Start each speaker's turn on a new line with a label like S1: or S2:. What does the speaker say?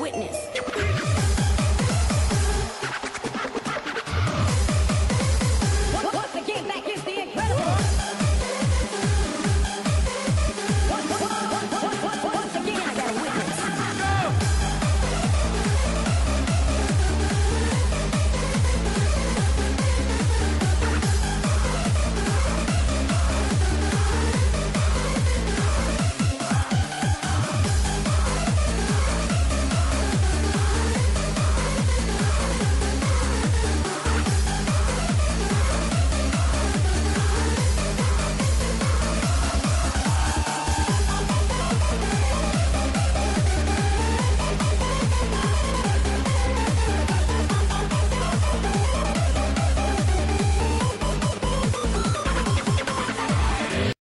S1: witness.